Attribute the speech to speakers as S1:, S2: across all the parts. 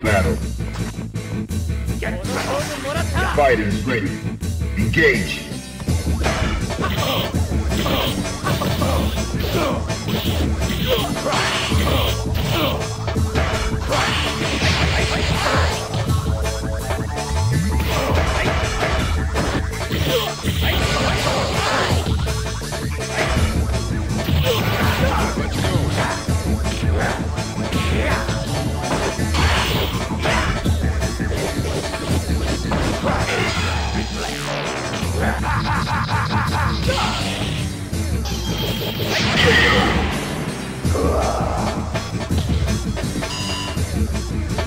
S1: Battle.
S2: Get
S1: Fighters ready. Engage.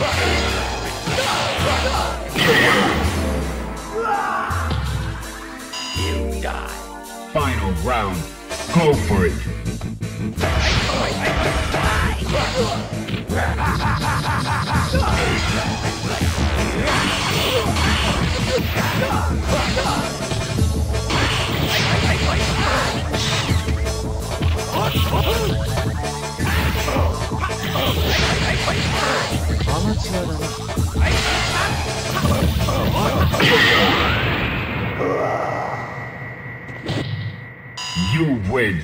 S2: You die
S1: Final round. Go for it. You win.